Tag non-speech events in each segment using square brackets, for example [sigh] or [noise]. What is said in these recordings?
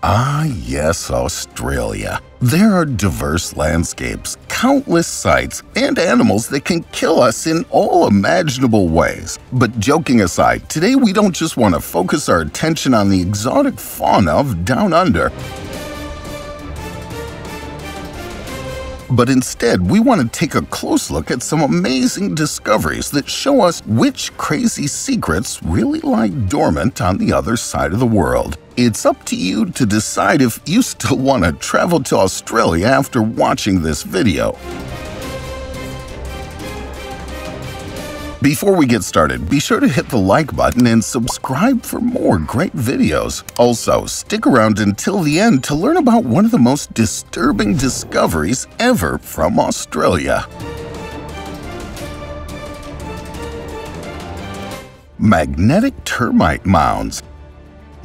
Ah, yes, Australia. There are diverse landscapes, countless sights, and animals that can kill us in all imaginable ways. But joking aside, today we don't just want to focus our attention on the exotic fauna of Down Under. But instead, we want to take a close look at some amazing discoveries that show us which crazy secrets really lie dormant on the other side of the world. It's up to you to decide if you still [laughs] want to travel to Australia after watching this video. Before we get started, be sure to hit the like button and subscribe for more great videos. Also, stick around until the end to learn about one of the most disturbing discoveries ever from Australia. Magnetic termite mounds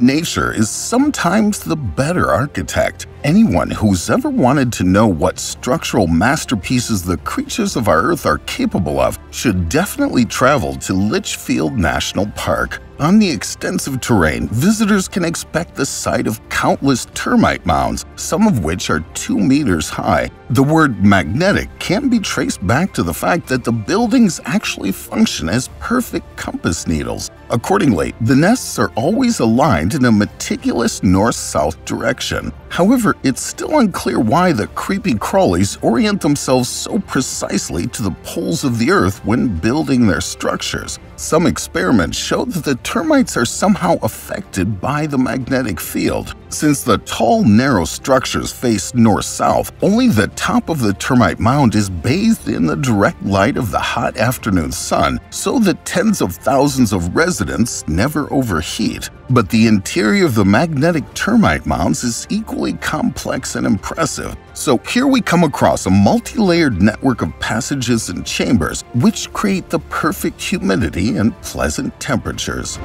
Nature is sometimes the better architect. Anyone who's ever wanted to know what structural masterpieces the creatures of our Earth are capable of should definitely travel to Litchfield National Park. On the extensive terrain, visitors can expect the sight of countless termite mounds, some of which are 2 meters high. The word magnetic can be traced back to the fact that the buildings actually function as perfect compass needles. Accordingly, the nests are always aligned in a meticulous north-south direction. However, it's still unclear why the creepy crawlies orient themselves so precisely to the poles of the Earth when building their structures. Some experiments show that the termites are somehow affected by the magnetic field. Since the tall, narrow structures face north-south, only the top of the termite mound is bathed in the direct light of the hot afternoon sun, so that tens of thousands of residents never overheat. But the interior of the magnetic termite mounds is equally complex and impressive. So here we come across a multi-layered network of passages and chambers which create the perfect humidity and pleasant temperatures.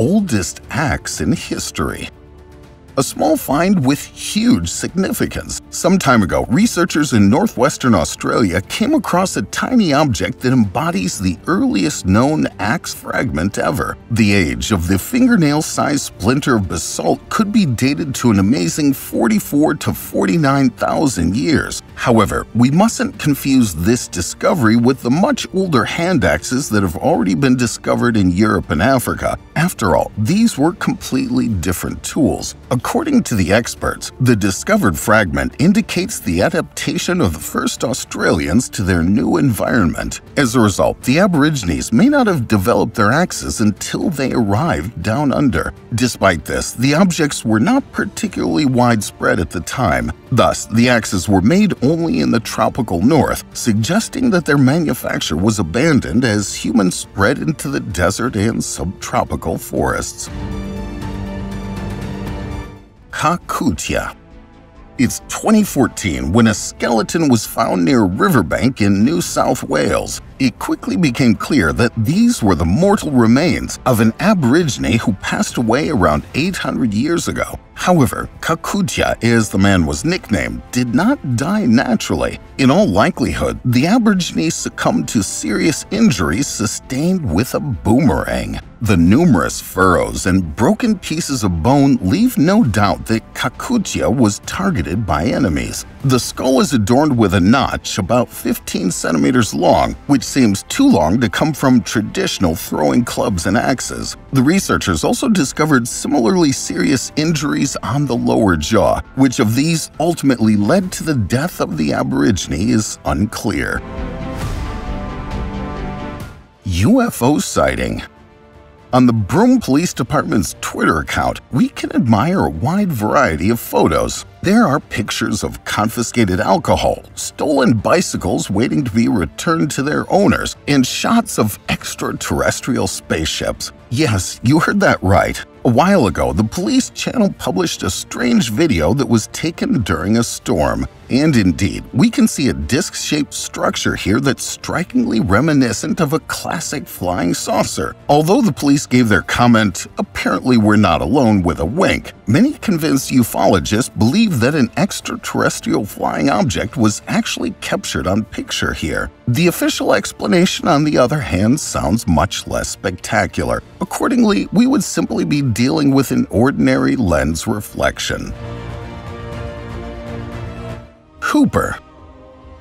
Oldest axe in history a small find with huge significance. Some time ago, researchers in northwestern Australia came across a tiny object that embodies the earliest known axe fragment ever. The age of the fingernail-sized splinter of basalt could be dated to an amazing 44 to 49,000 years. However, we mustn't confuse this discovery with the much older hand axes that have already been discovered in Europe and Africa. After all, these were completely different tools. According to the experts, the discovered fragment indicates the adaptation of the first Australians to their new environment. As a result, the Aborigines may not have developed their axes until they arrived down under. Despite this, the objects were not particularly widespread at the time. Thus, the axes were made only in the tropical north, suggesting that their manufacture was abandoned as humans spread into the desert and subtropical forests. Kaakutja. It's 2014 when a skeleton was found near riverbank in New South Wales. It quickly became clear that these were the mortal remains of an Aborigine who passed away around 800 years ago. However, Kaakutja, as the man was nicknamed, did not die naturally. In all likelihood, the Aborigine succumbed to serious injuries sustained with a boomerang. The numerous furrows and broken pieces of bone leave no doubt that Kaakutja was targeted by enemies. The skull is adorned with a notch about 15 centimeters long, which seems too long to come from traditional throwing clubs and axes. The researchers also discovered similarly serious injuries on the lower jaw. Which of these ultimately led to the death of the Aborigine is unclear. UFO sighting on the Broome Police Department's Twitter account, we can admire a wide variety of photos. There are pictures of confiscated alcohol, stolen bicycles waiting to be returned to their owners, and shots of extraterrestrial spaceships. Yes, you heard that right. A while ago, the police channel published a strange video that was taken during a storm. And indeed, we can see a disc-shaped structure here that's strikingly reminiscent of a classic flying saucer. Although the police gave their comment, apparently we're not alone with a wink, many convinced ufologists believe believe that an extraterrestrial flying object was actually captured on picture here. The official explanation, on the other hand, sounds much less spectacular. Accordingly, we would simply be dealing with an ordinary lens reflection. Cooper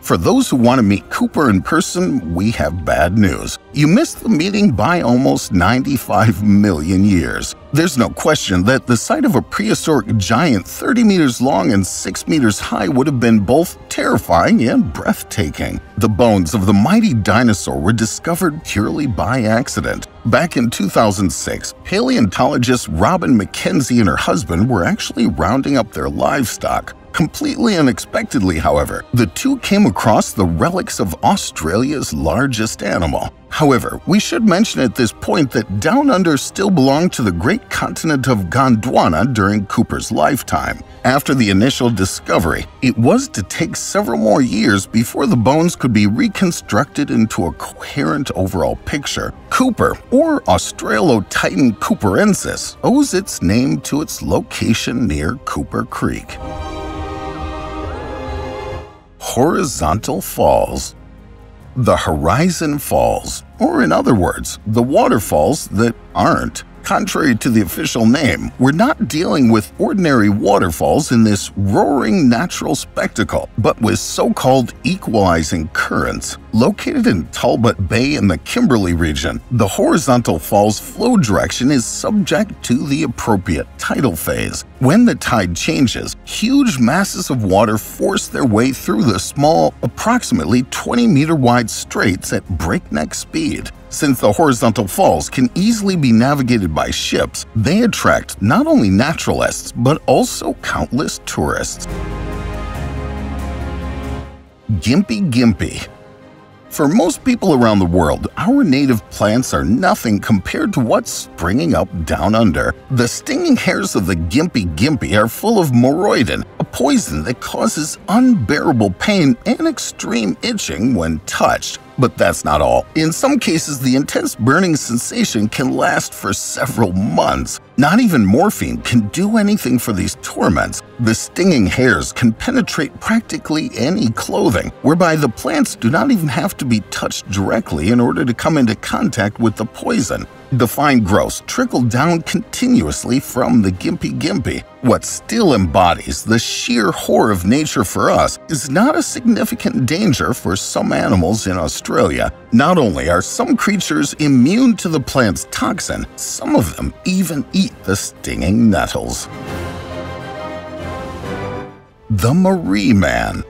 for those who want to meet Cooper in person, we have bad news. You missed the meeting by almost 95 million years. There's no question that the sight of a prehistoric giant 30 meters long and 6 meters high would have been both terrifying and breathtaking. The bones of the mighty dinosaur were discovered purely by accident. Back in 2006, paleontologist Robyn Mackenzie and her husband were actually rounding up their livestock. Completely unexpectedly, however, the two came across the relics of Australia's largest animal. However, we should mention at this point that Down Under still belonged to the great continent of Gondwana during Cooper's lifetime. After the initial discovery, it was to take several more years before the bones could be reconstructed into a coherent overall picture. Cooper, or Australotitan cooperensis, owes its name to its location near Cooper Creek horizontal falls. The horizon falls, or in other words, the waterfalls that aren't. Contrary to the official name, we're not dealing with ordinary waterfalls in this roaring natural spectacle, but with so-called equalizing currents. Located in Talbot Bay in the Kimberley region, the horizontal fall's flow direction is subject to the appropriate tidal phase. When the tide changes, huge masses of water force their way through the small, approximately 20 meter wide straits at breakneck speed. Since the horizontal falls can easily be navigated by ships, they attract not only naturalists but also countless tourists. Gimpy Gimpy for most people around the world, our native plants are nothing compared to what's springing up down under. The stinging hairs of the Gimpy Gimpy are full of moroidin, a poison that causes unbearable pain and extreme itching when touched. But that's not all. In some cases, the intense burning sensation can last for several months. Not even morphine can do anything for these torments. The stinging hairs can penetrate practically any clothing, whereby the plants do not even have to be touched directly in order to come into contact with the poison. The fine growths trickle down continuously from the Gimpy Gimpy. What still embodies the sheer horror of nature for us is not a significant danger for some animals in Australia. Not only are some creatures immune to the plant's toxin, some of them even eat the stinging nettles. The Marree Man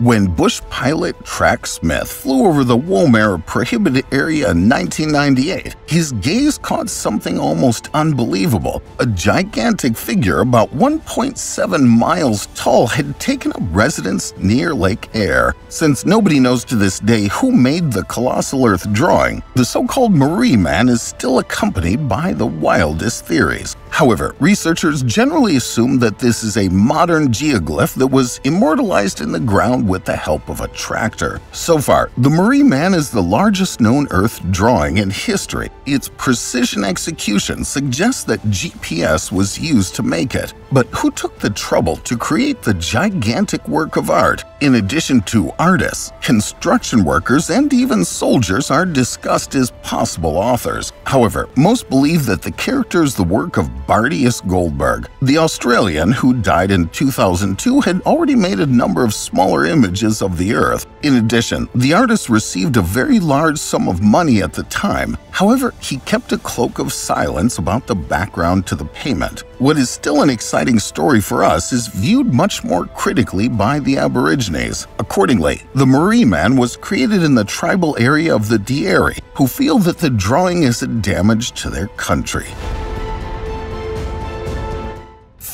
when bush pilot Trec Smith flew over the Woomera prohibited area in 1998, his gaze caught something almost unbelievable. A gigantic figure about 1.7 miles tall had taken up residence near Lake Eyre. Since nobody knows to this day who made the colossal Earth drawing, the so-called Marree Man is still accompanied by the wildest theories. However, researchers generally assume that this is a modern geoglyph that was immortalized in the ground with the help of a tractor. So far, the Marree Man is the largest known Earth drawing in history. Its precision execution suggests that GPS was used to make it. But who took the trouble to create the gigantic work of art? In addition to artists, construction workers, and even soldiers are discussed as possible authors. However, most believe that the character is the work of Bardius Goldberg. The Australian, who died in 2002, had already made a number of smaller images of the Earth. In addition, the artist received a very large sum of money at the time. However, he kept a cloak of silence about the background to the payment. What is still an exciting story for us is viewed much more critically by the Aborigines. Accordingly, the Marree Man was created in the tribal area of the Dieri, who feel that the drawing is a damage to their country.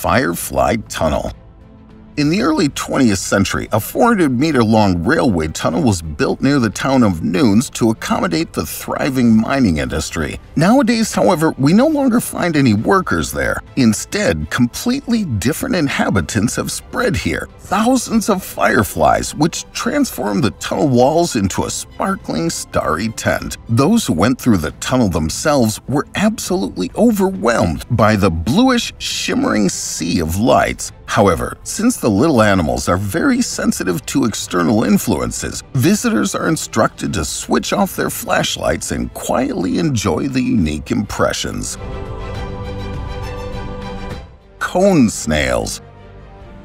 Firefly Tunnel in the early 20th century, a 400-meter-long railway tunnel was built near the town of Newnes to accommodate the thriving mining industry. Nowadays, however, we no longer find any workers there. Instead, completely different inhabitants have spread here. Thousands of fireflies, which transform the tunnel walls into a sparkling starry tent. Those who went through the tunnel themselves were absolutely overwhelmed by the bluish, shimmering sea of lights. However, since the little animals are very sensitive to external influences, visitors are instructed to switch off their flashlights and quietly enjoy the unique impressions. Cone snails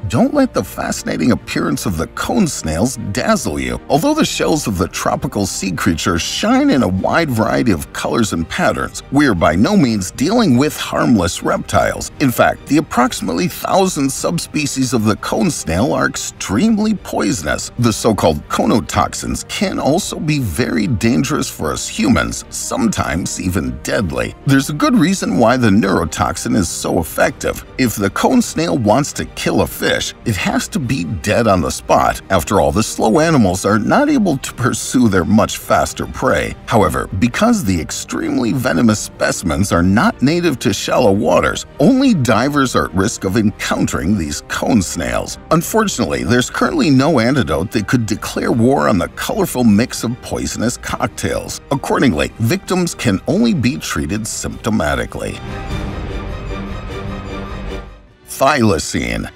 don't let the fascinating appearance of the cone snails dazzle you. Although the shells of the tropical sea creature shine in a wide variety of colors and patterns, we're by no means dealing with harmless reptiles. In fact, the approximately thousand subspecies of the cone snail are extremely poisonous. The so-called conotoxins can also be very dangerous for us humans, sometimes even deadly. There's a good reason why the neurotoxin is so effective. If the cone snail wants to kill a fish, fish, it has to be dead on the spot. After all, the slow animals are not able to pursue their much faster prey. However, because the extremely venomous specimens are not native to shallow waters, only divers are at risk of encountering these cone snails. Unfortunately, there's currently no antidote that could declare war on the colorful mix of poisonous cocktails. Accordingly, victims can only be treated symptomatically. Thylacine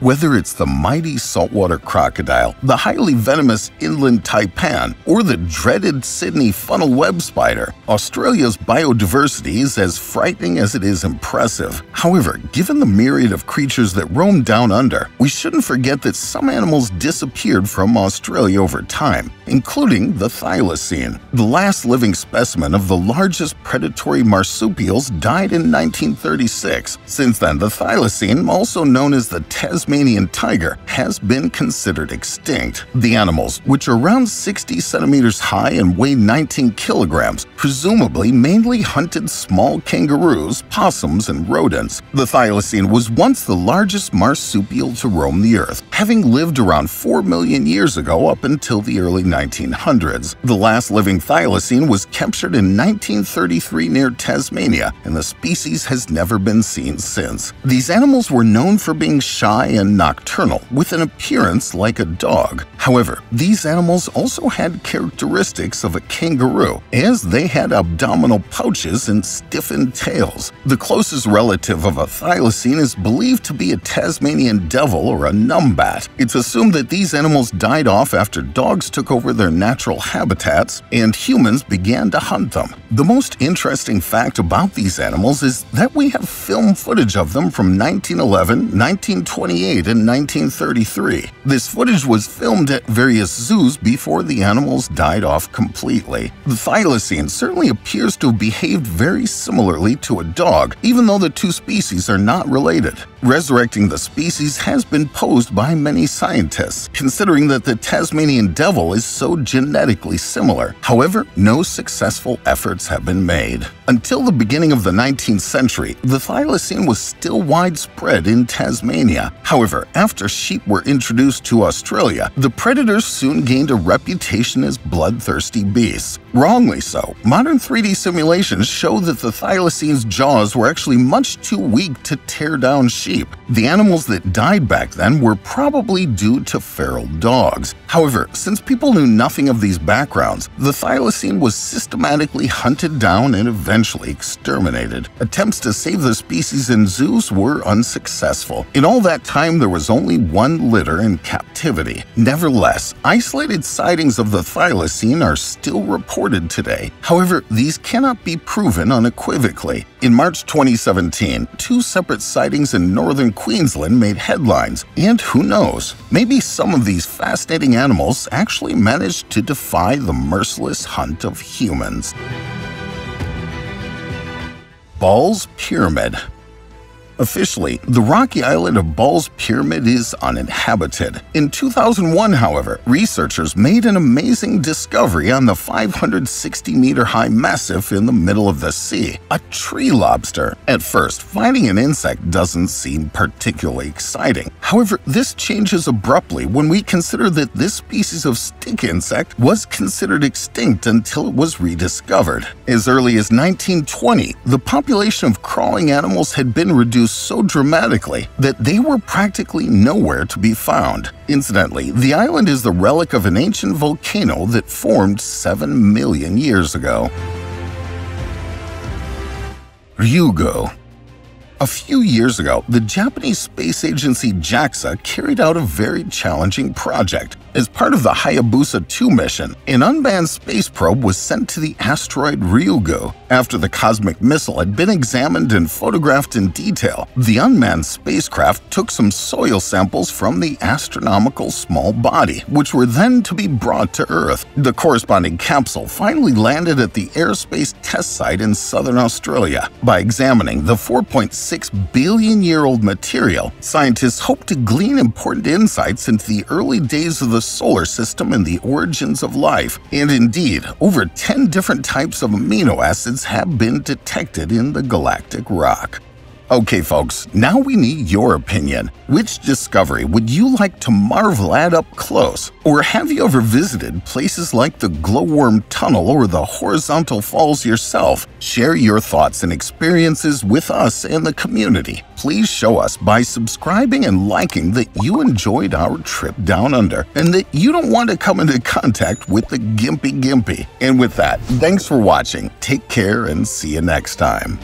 whether it's the mighty saltwater crocodile, the highly venomous inland taipan, or the dreaded Sydney funnel web spider, Australia's biodiversity is as frightening as it is impressive. However, given the myriad of creatures that roam down under, we shouldn't forget that some animals disappeared from Australia over time, including the thylacine. The last living specimen of the largest predatory marsupials died in 1936. Since then, the thylacine, also known as the Tasmanian Tasmanian tiger has been considered extinct. The animals, which are around 60 centimeters high and weigh 19 kilograms, presumably mainly hunted small kangaroos, possums, and rodents. The thylacine was once the largest marsupial to roam the earth, having lived around 4 million years ago up until the early 1900s. The last living thylacine was captured in 1933 near Tasmania, and the species has never been seen since. These animals were known for being shy and nocturnal, with an appearance like a dog. However, these animals also had characteristics of a kangaroo, as they had abdominal pouches and stiffened tails. The closest relative of a thylacine is believed to be a Tasmanian devil or a numbat. It's assumed that these animals died off after dogs took over their natural habitats and humans began to hunt them. The most interesting fact about these animals is that we have film footage of them from 1911, 1928, 1928 and 1933. This footage was filmed at various zoos before the animals died off completely. The thylacine certainly appears to have behaved very similarly to a dog, even though the two species are not related. Resurrecting the species has been posed by many scientists, considering that the Tasmanian devil is so genetically similar. However, no successful efforts have been made. Until the beginning of the 19th century, the thylacine was still widespread in Tasmania. However, after sheep were introduced to Australia, the predators soon gained a reputation as bloodthirsty beasts. Wrongly so. Modern 3D simulations show that the thylacine's jaws were actually much too weak to tear down sheep sheep. The animals that died back then were probably due to feral dogs. However, since people knew nothing of these backgrounds, the thylacine was systematically hunted down and eventually exterminated. Attempts to save the species in zoos were unsuccessful. In all that time, there was only one litter in captivity. Nevertheless, isolated sightings of the thylacine are still reported today. However, these cannot be proven unequivocally. In March 2017, two separate sightings in northern Queensland made headlines, and who knows, maybe some of these fascinating animals actually managed to defy the merciless hunt of humans. Ball's Pyramid Officially, the rocky island of Ball's Pyramid is uninhabited. In 2001, however, researchers made an amazing discovery on the 560-meter-high massif in the middle of the sea, a tree lobster. At first, finding an insect doesn't seem particularly exciting. However, this changes abruptly when we consider that this species of stick insect was considered extinct until it was rediscovered. As early as 1920, the population of crawling animals had been reduced so dramatically that they were practically nowhere to be found. Incidentally, the island is the relic of an ancient volcano that formed 7 million years ago. Ryugu A few years ago, the Japanese space agency JAXA carried out a very challenging project. As part of the Hayabusa 2 mission, an unmanned space probe was sent to the asteroid Ryugu. After the cosmic missile had been examined and photographed in detail, the unmanned spacecraft took some soil samples from the astronomical small body, which were then to be brought to Earth. The corresponding capsule finally landed at the Airspace Test Site in southern Australia. By examining the 4.6 billion year old material, scientists hope to glean important insights into the early days of the solar system and the origins of life. And indeed, over 10 different types of amino acids have been detected in the galactic rock. Okay, folks, now we need your opinion. Which discovery would you like to marvel at up close? Or have you ever visited places like the Glowworm Tunnel or the Horizontal Falls yourself? Share your thoughts and experiences with us and the community. Please show us by subscribing and liking that you enjoyed our trip down under and that you don't want to come into contact with the Gimpy Gimpy. And with that, thanks for watching. Take care and see you next time.